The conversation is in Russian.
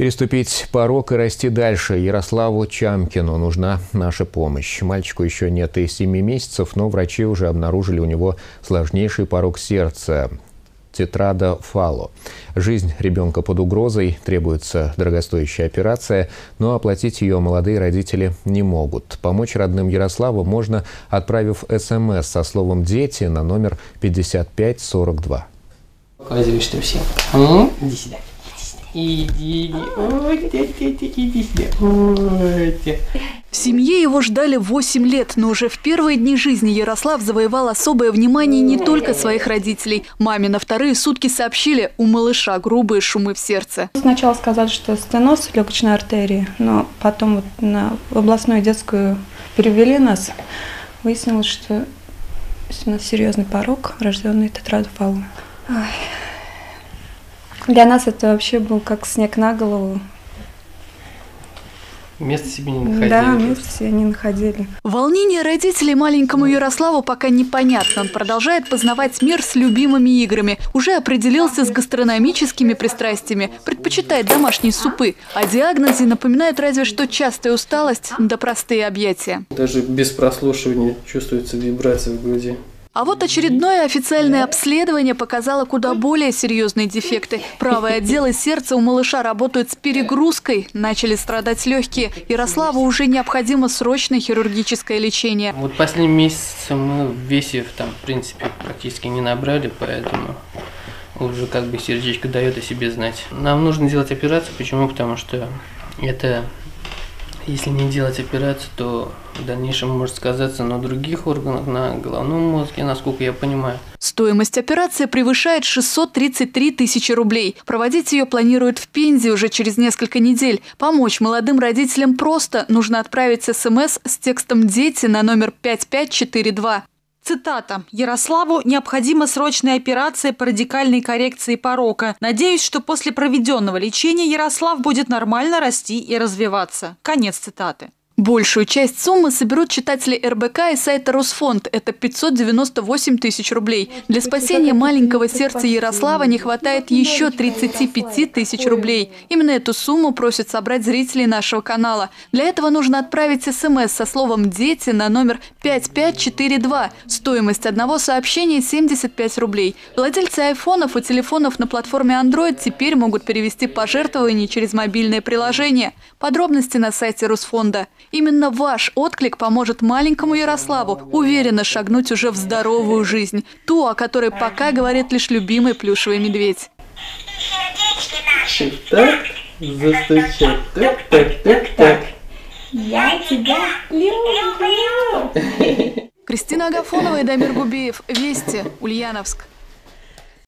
Переступить порог и расти дальше Ярославу Чамкину нужна наша помощь. Мальчику еще нет и 7 месяцев, но врачи уже обнаружили у него сложнейший порог сердца тетрада фало. Жизнь ребенка под угрозой, требуется дорогостоящая операция, но оплатить ее молодые родители не могут. Помочь родным Ярославу можно, отправив СМС со словом «дети» на номер 5542. Показывай, что все. Иди сюда. Иди, иди. Вот иди сюда. Вот. В семье его ждали 8 лет, но уже в первые дни жизни Ярослав завоевал особое внимание не только своих родителей. Маме на вторые сутки сообщили, у малыша грубые шумы в сердце. Сначала сказали, что стеноз легочной артерии, но потом вот на областную детскую перевели нас. Выяснилось, что у нас серьезный порог, рожденный тетрадофалом. Для нас это вообще был как снег на голову. Места себе не находили. Да, места себе не находили. Волнение родителей маленькому Ярославу пока непонятно. Он продолжает познавать мир с любимыми играми. Уже определился с гастрономическими пристрастиями. Предпочитает домашние супы. О диагнозе напоминает разве что частая усталость да простые объятия. Даже без прослушивания чувствуется вибрация в груди. А вот очередное официальное обследование показало куда более серьезные дефекты. Правые отделы сердца у малыша работают с перегрузкой, начали страдать легкие. Ярославу уже необходимо срочное хирургическое лечение. Вот последний месяц мы весе, там, в принципе, практически не набрали, поэтому уже как бы сердечко дает о себе знать. Нам нужно делать операцию, почему? Потому что это если не делать операцию, то в дальнейшем может сказаться на других органах, на головном мозге, насколько я понимаю. Стоимость операции превышает 633 тысячи рублей. Проводить ее планируют в Пензе уже через несколько недель. Помочь молодым родителям просто. Нужно отправить смс с текстом «Дети» на номер 5542. Цитата. «Ярославу необходима срочная операция по радикальной коррекции порока. Надеюсь, что после проведенного лечения Ярослав будет нормально расти и развиваться». Конец цитаты. Большую часть суммы соберут читатели РБК и сайта Росфонд. Это 598 тысяч рублей. Для спасения маленького сердца Ярослава не хватает еще 35 тысяч рублей. Именно эту сумму просят собрать зрители нашего канала. Для этого нужно отправить смс со словом «Дети» на номер 5542. Стоимость одного сообщения 75 рублей. Владельцы айфонов и телефонов на платформе Android теперь могут перевести пожертвования через мобильное приложение. Подробности на сайте Росфонда. Именно ваш отклик поможет маленькому Ярославу уверенно шагнуть уже в здоровую жизнь, ту, о которой пока говорит лишь любимый плюшевый медведь. Так, застучать. Так, так, так, так. Я тебя люблю. Кристина Агафонова и Дамир Губеев. Вести. Ульяновск.